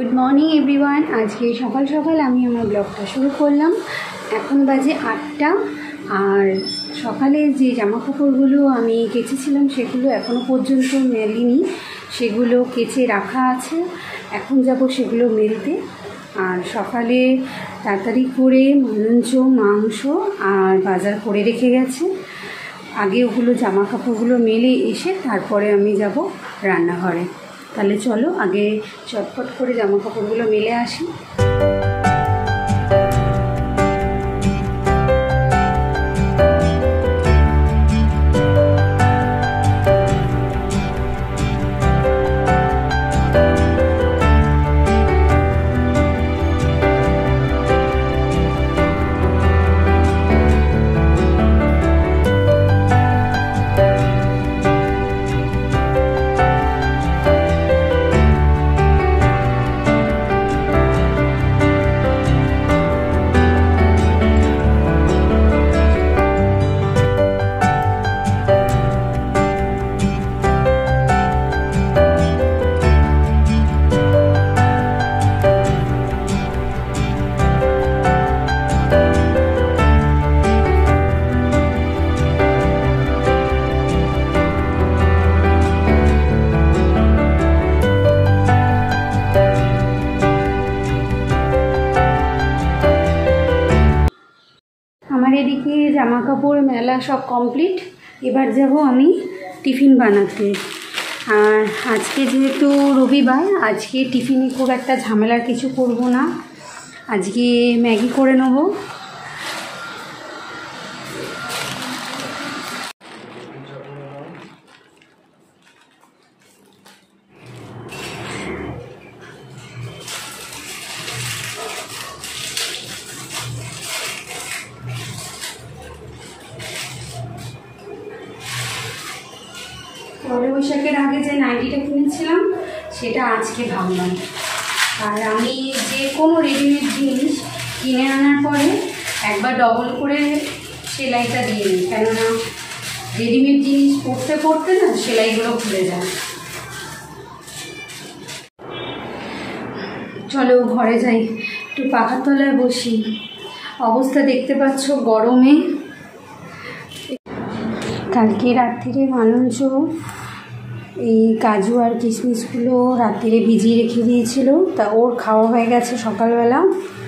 Good morning everyone আজকে সকাল সকাল আমি আমার ব্লগটা শুরু করলাম। এখন বাজে আটটা। আর সকালে যে জামা কাপড়গুলো আমি কেচেছিলাম, সেগুলো এখনও পর্যন্ত মেলিনি। সেগুলো কেচে রাখা আছে। এখন যাব সেগুলো মেলতে। আর সকালে তাড়াতাড়ি করে মাংস মাংস আর বাজার করে রেখে গেছে। আগে ওগুলো জামা কাপড়গুলো মেলে এসে তারপরে আমি যাব রান্নাঘরে। তাহলে চলো আগে চটপট করে জামা কাপড়গুলো মেলে আসি। কাপড় মেলা সব কমপ্লিট এবার যাব আমি টিফিন বানাতে। আর আজকে যেহেতু রবিবার, আজকে টিফিনে খুব একটা ঝামেলার কিছু করব না। আজকে ম্যাগি করে নেব। পয়লা বৈশাখের আগে যে নাইটিটা কিনেছিলাম, সেটা আজকে ভাবলাম। আর আমি যে কোনো রেডিমেড জিনিস কিনে আনার পরে একবার ডবল করে সেলাইটা দিয়ে নিই। কেননা রেডিমেড জিনিস পরতে পরতে না সেলাইগুলো খুলে যায়। চলো ঘরে যাই, একটু পাখার তলায় বসি। অবস্থা দেখতে পাচ্ছ গরমে। কালকে রাত্রিরে মালঞ্চ। এই কাজু আর কিশমিশগুলো রাত্রে ভিজিয়ে রেখে দিয়েছিল। তা ওর খাওয়া হয়ে গেছে সকালবেলা।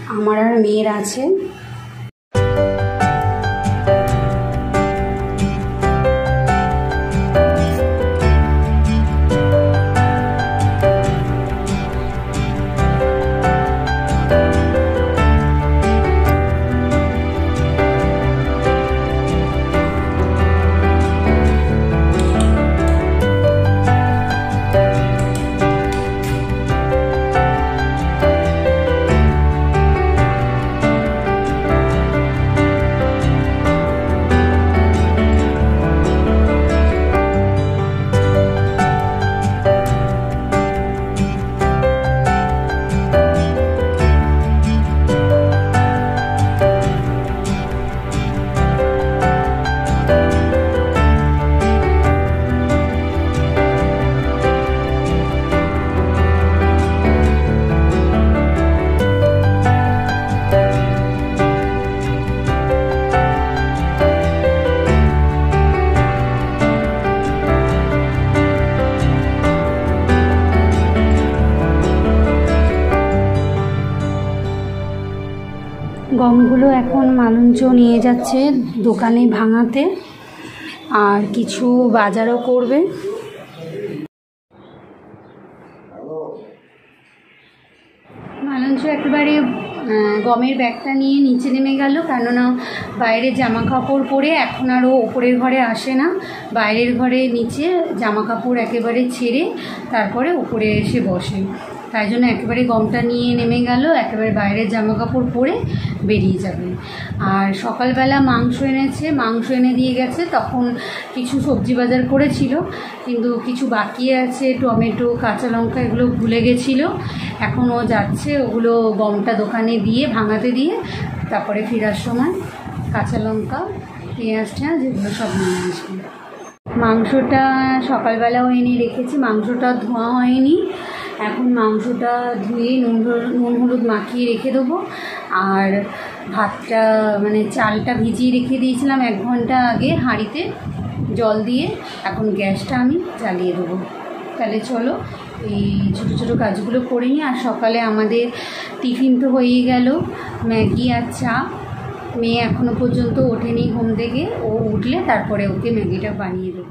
আমার আর মেয়ের আছে। গমগুলো এখন মালঞ্চ নিয়ে যাচ্ছে দোকানে ভাঙাতে। আর কিছু বাজারও করবে। মালঞ্চ একেবারে গমের ব্যাগটা নিয়ে নিচে নেমে গেল, কেননা বাইরে জামা কাপড় পরে এখন আরও ওপরের ঘরে আসে না। বাইরের ঘরে নিচে জামা কাপড় একেবারে ছেড়ে তারপরে উপরে এসে বসে। তাই জন্য একেবারে গমটা নিয়ে নেমে গেল, একেবারে বাইরের জামা কাপড় পরে বেরিয়ে যাবে। আর সকালবেলা মাংস এনেছে, মাংস এনে দিয়ে গেছে, তখন কিছু সবজি বাজার করেছিল, কিন্তু কিছু বাকি আছে, টমেটো, কাঁচা লঙ্কা এগুলো ভুলে গেছিল। এখন ও যাচ্ছে, ওগুলো গমটা দোকানে দিয়ে, ভাঙাতে দিয়ে, তারপরে ফেরার সময় কাঁচা লঙ্কা, পেঁয়াজ টেঁয়াজ এগুলো সব নিয়ে আসবে। মাংসটা সকালবেলাও এনে রেখেছি, মাংসটা ধোয়া হয়নি। এখন মাংসটা ধুয়ে নুন নুন হলুদ মাখিয়ে রেখে দেবো। আর ভাতটা মানে চালটা ভিজিয়ে রেখে দিয়েছিলাম এক ঘণ্টা আগে হাঁড়িতে জল দিয়ে। এখন গ্যাসটা আমি চালিয়ে দেবো। তাহলে চলো, এই ছোটো ছোটো কাজগুলো করে নিই। আর সকালে আমাদের টিফিন তো হয়েই গেল। ম্যাগি আর চা। মেয়ে এখনও পর্যন্ত ওঠেনি ঘুম থেকে। ও উঠলে তারপরে ওকে ম্যাগিটা বানিয়ে দেবো।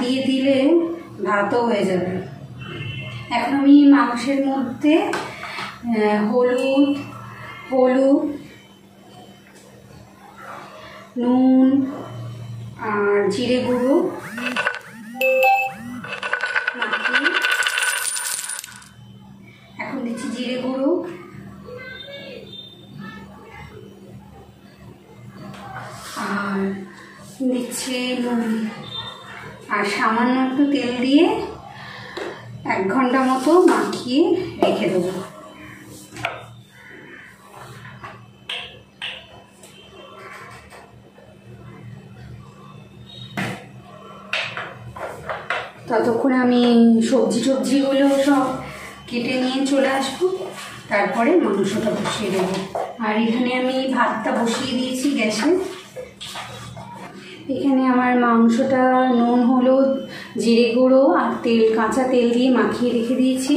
দিয়ে দিলে ভাতও হয়ে যাবে। এখন আমি মাংসের মধ্যে হলুদ হলুদ, নুন আর জিরে গুঁড়ো এখন দিচ্ছি জিরে গুঁড়ো। আর দিচ্ছে নুন। আর সামান্য একটু তেল দিয়ে এক ঘণ্টা মতো মাখিয়ে রেখে দেবো। ততক্ষণে আমি সবজি টবজিগুলো সব কেটে নিয়ে চলে আসব। তারপরে মাংসটা বসিয়ে দেবো। আর এখানে আমি ভাতটা বসিয়ে দিয়েছি গ্যাসে। এখানে আমার মাংসটা নুন, হলুদ, জিরে গুঁড়ো আর তেল, কাঁচা তেল দিয়ে মাখিয়ে রেখে দিয়েছি।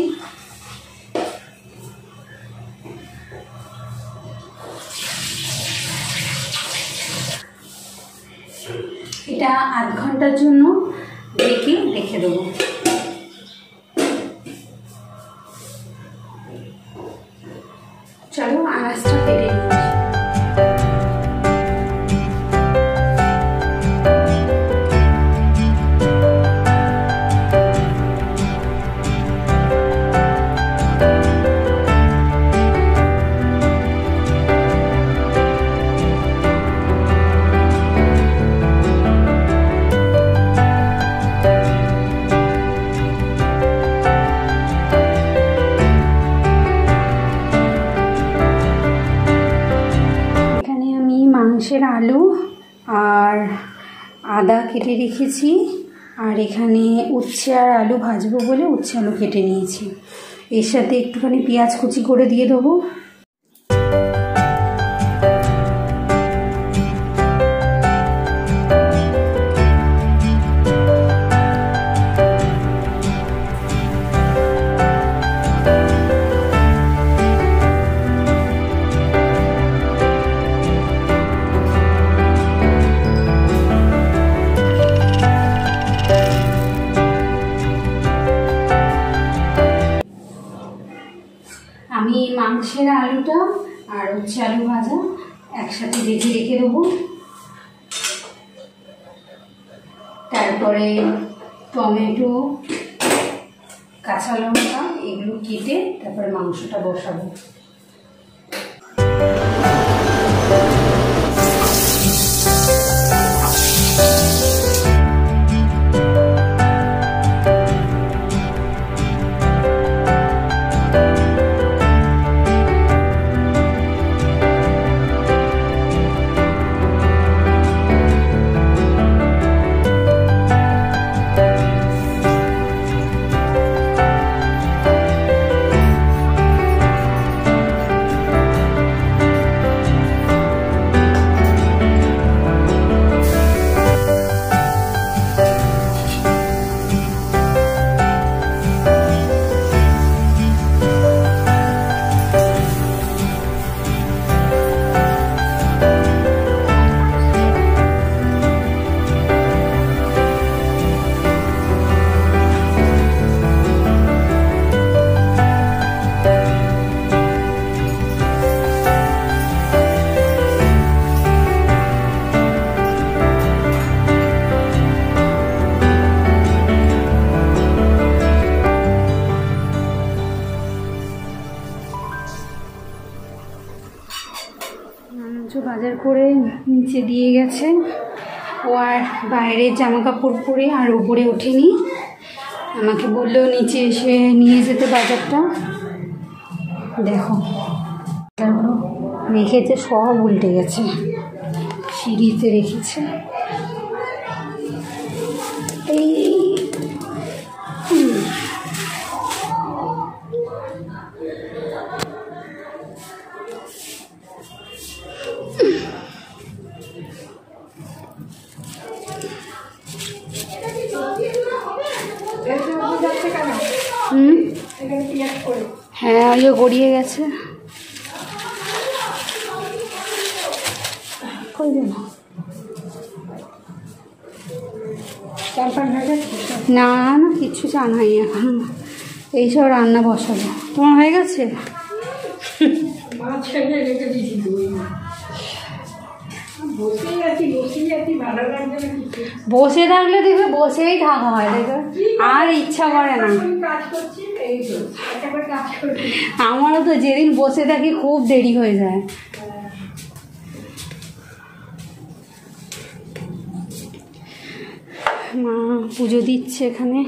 এটা আধ ঘণ্টার জন্য ঢেকে রেখে দেবো। চলো, আনাজটা কেটে নিচ্ছি রেখেছি আর এখানে উচ্ছে আর আলু ভাজবো বলে উচ্ছে আলু কেটে নিয়েছি। এর সাথে একটুখানি পেঁয়াজ কুচি করে দিয়ে দেবো। মাংসের আলুটা আর হচ্ছে আলু ভাজা একসাথে ভেজে রেখে দেবো। তারপরে টমেটো, কাঁচা লঙ্কা এগুলো কেটে তারপরে মাংসটা বসাবো। করে নিচে দিয়ে গেছে। ও আর বাইরের জামা কাপড় পরে আর উপরে ওঠেনি। আমাকে বলল, নিচে এসে নিয়ে যেতে বাজারটা। দেখো মেখেতে সব উল্টে গেছে, সিঁড়িতে রেখেছে। হুম? হ্যাঁ ওই যে গড়িয়ে গেছে। না না কিচ্ছু চান হয়নি এখন। এইসব রান্না বসাবো। তোমার হয়ে গেছে? বসে থাকলে দেখবে বসেই থাকা হয় দেখবে? আর ইচ্ছা করে না। আমারও তো যেদিন বসে থাকি খুব দেরি হয়ে যায়। মা পুজো দিচ্ছে এখানে।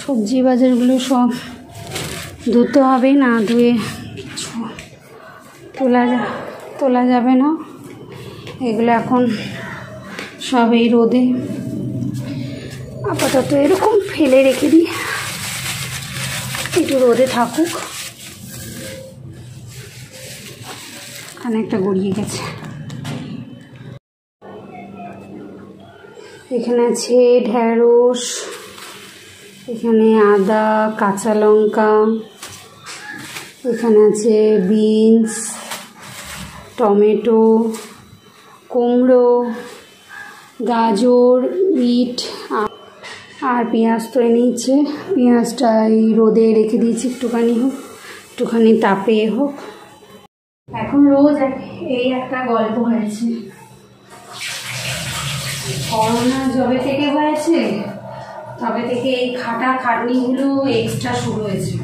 সবজি বাজারগুলো সব ধুতে হবে না ধুয়ে তোলা তোলা যাবে না। এগুলো এখন সব এই রোদে। আপাতত এরকম ফেলে রেখে দিই। একটু রোদে থাকুক। এখানে একটা গড়িয়ে গেছে। এখানে আছে ঢ্যাঁড়স, এখানে আদা, কাঁচা লঙ্কা, এখানে আছে বিনস। টমেটো, কুমড়ো, গাজর বিট আর পেঁয়াজ তো নিয়েছে পেঁয়াজটা এই রোদে রেখে দিয়েছি একটুখানি হোক, একটুখানি তাপে হোক। এখন রোজ এই একটা গল্প হয়েছে। করোনা যবে থেকে হয়েছে, তবে থেকে এই খাটা খাটনিগুলো এক্সট্রা শুরু হয়েছে।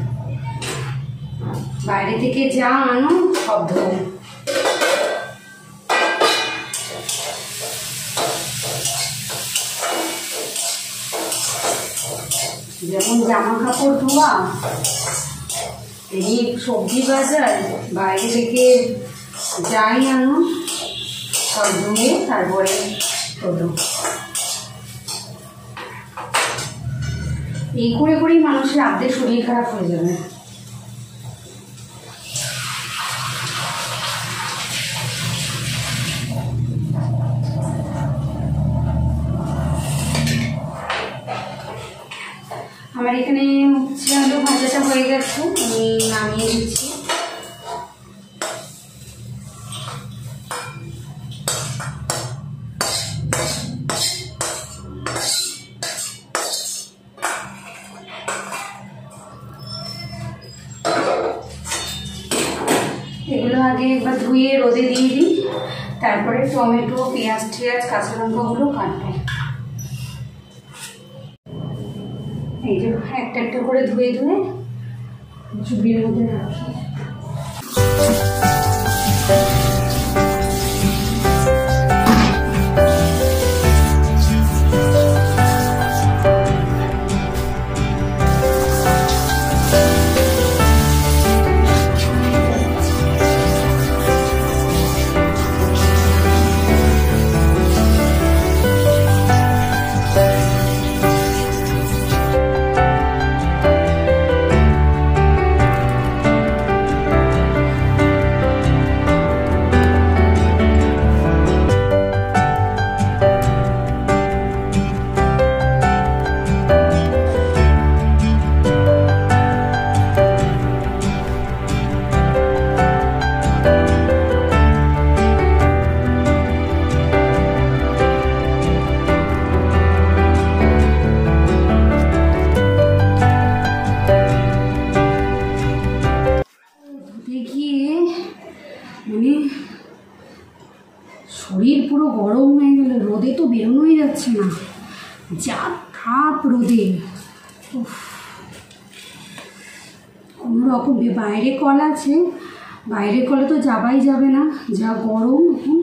বাইরে থেকে যা আনো, সব ধো যেমন জামা কাপড় ধোয়া, এই সবজি বাজার, বাইরে থেকে যাই আনো, সব ধুয়ে তারপরে তোলো। এই করে করেই মানুষের আর্ধেক শরীর খারাপ হয়ে যাবে। টমেটো, পেঁয়াজ, টিয়াজ, কাঁচা লঙ্কা লঙ্কাগুলো কাটবো। এই যে একটা একটা করে ধুয়ে ধুয়ে চুবির মধ্যে রাখি। কল আছে, বাইরে কলে তো যাবাই যাবে না। যা গরম, এখন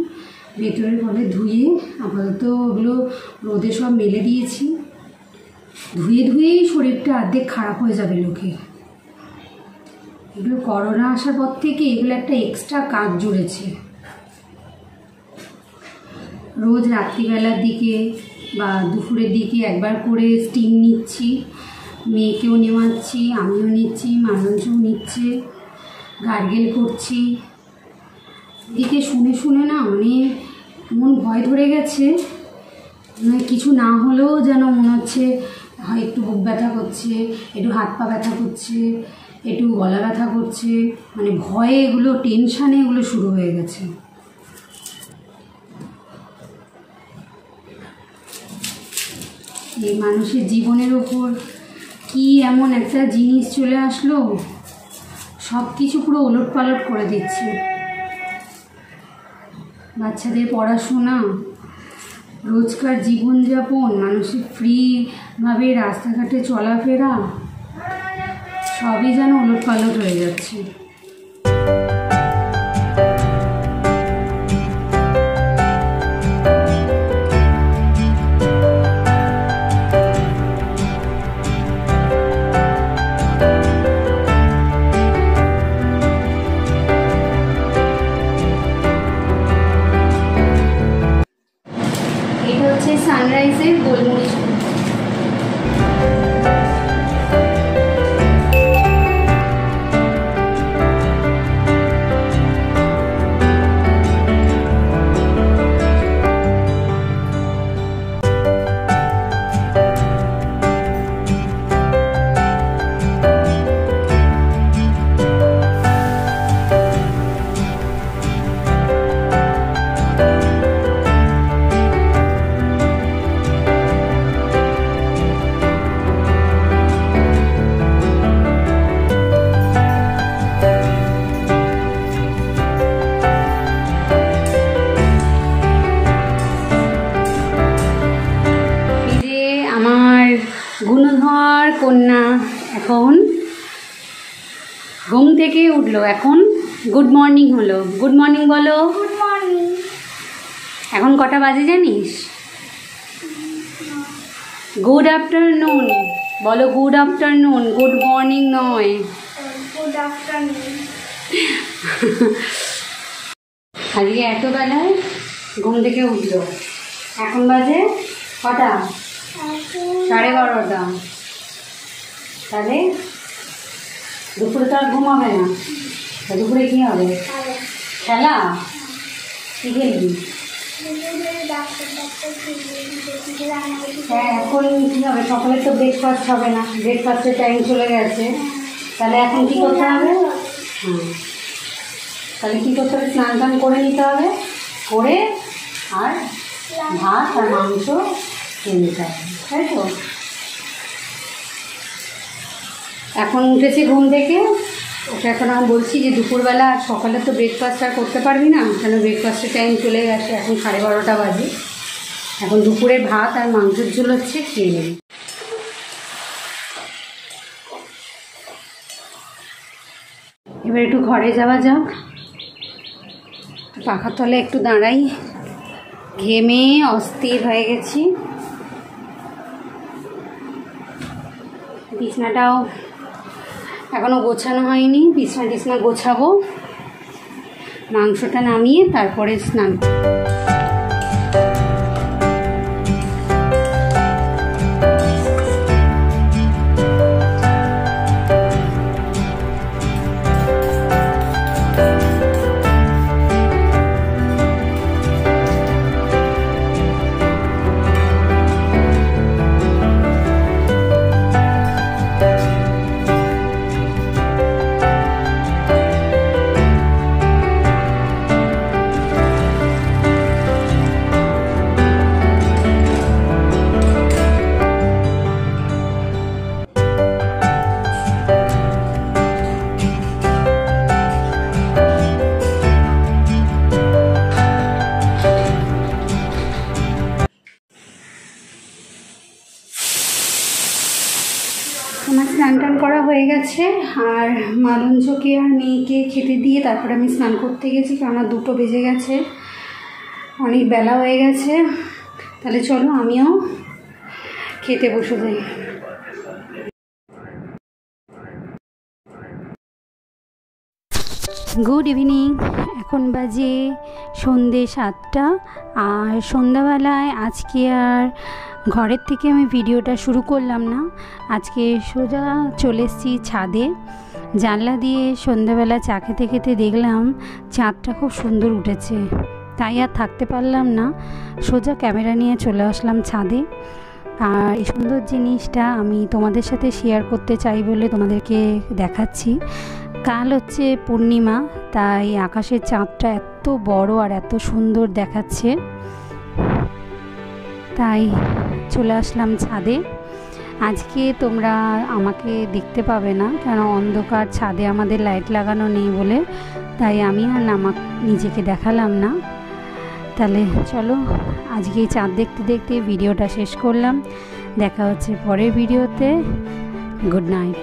ভেতরের কলে ধুয়ে আপাতত ওগুলো রোদে সব মেলে দিয়েছি। ধুয়ে ধুয়েই শরীরটা অর্ধেক খারাপ হয়ে যাবে লোকের এগুলো করোনা আসার পর থেকে এগুলো একটা এক্সট্রা কাজ জুড়েছে। রোজ রাত্রিবেলার দিকে বা দুপুরের দিকে একবার করে স্টিম নিচ্ছি। মেয়েকেও নেওয়াচ্ছি, আমিও নিচ্ছি মানুষও নিচ্ছে। গার্গেল করছি। এদিকে শুনে শুনে না মানে মন ভয় ধরে গেছে। মানে কিছু না হলেও যেন মনে হচ্ছে হয় একটু বুক ব্যথা করছে, একটু হাত পা ব্যথা করছে, একটু গলা ব্যথা করছে। মানে ভয়ে এগুলো, টেনশানে এগুলো শুরু হয়ে গেছে। এই মানুষের জীবনের ওপর কি এমন একটা জিনিস চলে আসলো? সব কিছু পুরো উলট পালট করে দিচ্ছে। বাচ্চাদের পড়াশোনা, রোজকার জীবনযাপন, মানুষের ফ্রিভাবে রাস্তাঘাটে চলাফেরা, সবই যেন উলট পালট হয়ে যাচ্ছে। হচ্ছে সানরাইজের গোলমরিচ এখন ঘুম থেকে উঠল এখন গুড মর্নিং হলো। গুড মর্নিং বলো। গুড মর্নিং এখন কটা বাজে জানিস? গুড আফটারনুন বলো গুড আফটারনুন গুড মর্নিং নয়। গুড আফটারনুন আজকে এত বেলায় ঘুম থেকে উঠল। এখন বাজে কটা? সাড়ে বারোটা। তাহলে দুপুরে তো আর ঘুম হবে না দুপুরে কী হবে? খেলা? কী খেলবি? হ্যাঁ এখন কী হবে? সকালে তো ব্রেকফাস্ট হবে না। ব্রেকফাস্টের টাইম চলে গেছে। তাহলে এখন কী করতে হবে? হুম তাহলে কী করতে হবে? স্নান টান করে নিতে হবে। করে আর ভাত আর মাংস খেয়ে নিতে হবে। তাই তো? এখন উঠেছি ঘুম থেকে। ওকে এখন আমি বলছি যে দুপুরবেলা আর সকালে তো ব্রেকফাস্ট আর করতে পারবি না, কেন ব্রেকফাস্টের টাইম চলে গেছে, এখন সাড়ে বারোটা বাজে। এখন দুপুরে ভাত আর মাংসের ঝোল হচ্ছে, খেয়ে নেবে। এবার একটু ঘরে যাওয়া যাক। পাখার তলে একটু দাঁড়াই। ঘেমে অস্থির হয়ে গেছি। বিছনাটাও এখনও গোছানো হয়নি বিছনা টিছনা গোছাবো। মাংসটা নামিয়ে তারপরে স্নান আর মালঞ্চকে আর মেয়েকে খেতে দিয়ে তারপরে আমি স্নান করতে গেছি, কেননা দুটো বেজে গেছে। অনেক বেলা হয়ে গেছে। তাহলে চলো আমিও খেতে বসে যাই। Good evening. এখন বাজে সন্ধে সাতটা, আর সন্ধ্যাবেলায় আজকে আর ঘরের থেকে আমি ভিডিওটা শুরু করলাম না। আজকে সোজা চলে এসেছি ছাদে। জানলা দিয়ে সন্ধ্যাবেলা চা খেতে খেতে দেখলাম চাঁদটা খুব সুন্দর উঠেছে। তাই আর থাকতে পারলাম না। সোজা ক্যামেরা নিয়ে চলে আসলাম ছাদে। আর এই সুন্দর জিনিসটা আমি তোমাদের সাথে শেয়ার করতে চাই বলে তোমাদেরকে দেখাচ্ছি। কাল হচ্ছে পূর্ণিমা, তাই আকাশের চাঁদটা এত বড় আর এত সুন্দর দেখাচ্ছে। তাই চলে আসলাম ছাদে। আজকে তোমরা আমাকে দেখতে পাবে না কেন অন্ধকার ছাদে আমাদের লাইট লাগানো নেই বলে, তাই আমি আর নামা নিজেকে দেখালাম না। তাহলে চলো আজকে চাঁদ দেখতে দেখতে ভিডিওটা শেষ করলাম। দেখা হচ্ছে পরের ভিডিওতে। Good night.